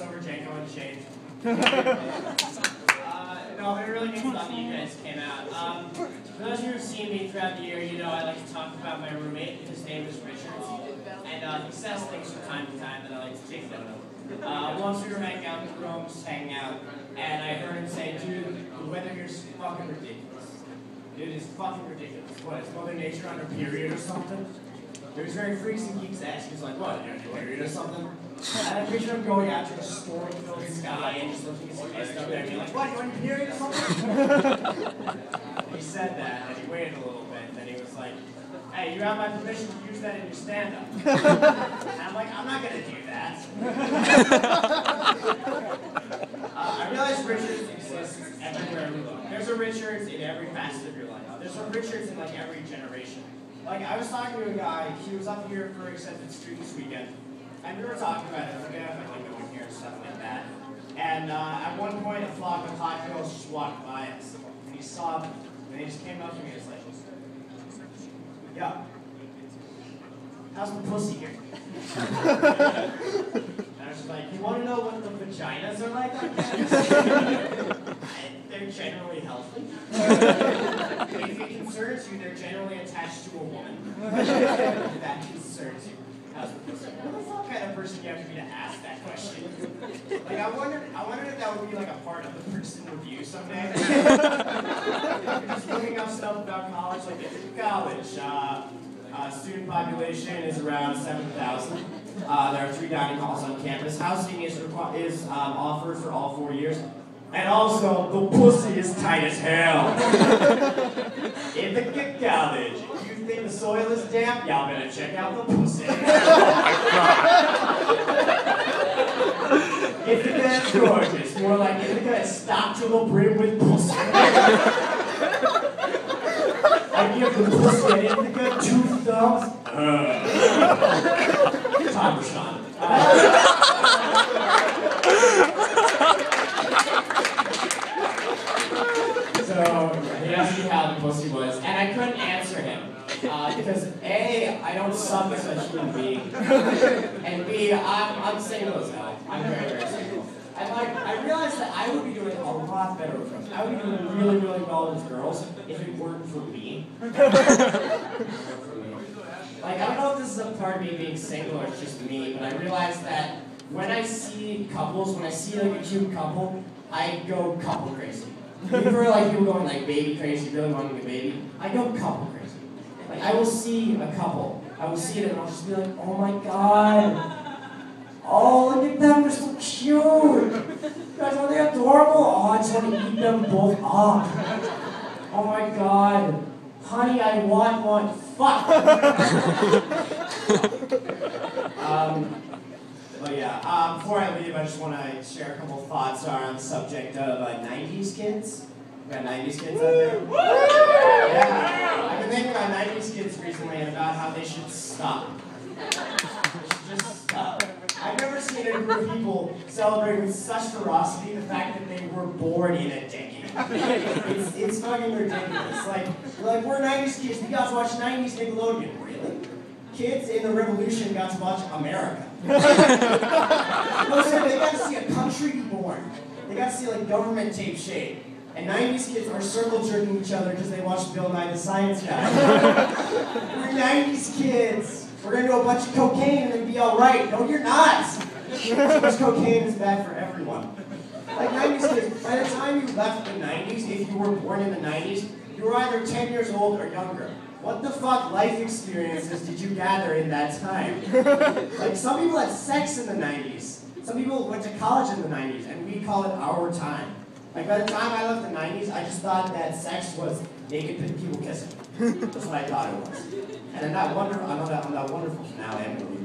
over Janko and Shane. uh, no, it really means a lot that you guys came out. Um, for those of you who've seen me throughout the year, you know I like to talk about my roommate. His name is Richard. And uh, he says things from time to time that I like to take note of. Uh, once we were hanging out in the room, just hanging out, and I heard him say, dude, the weather here's fucking ridiculous. Dude, It is fucking ridiculous. What, is Mother Nature on her period or something? It was very freaks and geeks asked. He's like, what, you're period or something? And I picture him going out to the storm-filled sky and just looking at his face there and being like, what, your period or something? he said that, and he waited a little bit, and then he was like, hey, you have my permission to use that in your stand-up. and I'm like, I'm not gonna do that. uh, I realize Richards exists everywhere we look. There's a Richards in every facet of your life. There's a Richards in like every generation. Like I was talking to a guy, he was up here for Accepted Students Weekend, and we were talking about it, like, I like going here and stuff like that. And uh, at one point, a flock of hot girls just walked by us, and he saw them, and they just came up to me and was like, "Yo, how's the pussy here?" and I was like, "You want to know what the vaginas are like?" I they're generally healthy. if it concerns you, they're generally attached to a woman. that concerns you. How's the pussy? What kind of person you have to be to ask that question? Like I wondered, I wondered if that would be like a part of the Princeton Review someday. You're just looking up stuff about college, like it's college. Uh, uh, student population is around 7,000. Uh, there are three dining halls on campus. Housing is, is um, offered for all four years. And also, the pussy is tight as hell. In the kick college, if you think the soil is damp, y'all better check out the pussy. Ithaca is gorgeous, more like Ithaca is stocked to the brim with pussy. I give the pussy at Ithaca two thumbs. Uh. Time Rashawn. Uh, so he asked me how the pussy was, and I couldn't answer him. Uh, because A, I don't suck as a human being, and B, I'm, I'm single as hell. I'm very, very single. And like, I realized that I would be doing a lot better with. I would be doing really, really well with girls if it weren't for me. Like, I don't know if this is a part of me being single or it's just me, but I realized that when I see couples, when I see like a cute couple, I go couple crazy. Even for like people going like baby crazy, really wanting a baby, I go couple crazy. Like I will see a couple, I will see it and I'll just be like, oh my god. Oh, look at them, they're so cute. Guys, are they adorable? Oh, I just want to eat them both up. Oh my god. Honey, I want one. Fuck. um, but yeah, um, before I leave, I just want to share a couple thoughts on the subject of uh, 90s kids. We got 90s kids out there? Yeah. I've been thinking about 90s kids recently and about how they should stop. They should just stop. I've never seen a group of people celebrate with such ferocity the fact that they were born in a decade. It's, it's fucking ridiculous. Like, like, we're 90s kids, we got to watch 90s Nickelodeon. Really? Kids in the revolution got to watch America. seriously, they got to see a country born. They got to see like government tape shade. And 90s kids are circle jerking each other because they watched Bill Nye the Science Guy. We're 90s kids. We're gonna do a bunch of cocaine and then be alright. No, you're not. Too much cocaine is bad for everyone. Like 90s kids, by the time you left the 90s, if you were born in the 90s, you were either 10 years old or younger. What the fuck life experiences did you gather in that time? Like some people had sex in the 90s. Some people went to college in the 90s, and we call it our time. Like by the time I left the 90s, I just thought that sex was naked people kissing. That's what I thought it was. And I'm not wonderful. I'm not, I'm not wonderful now. I am going to leave you guys.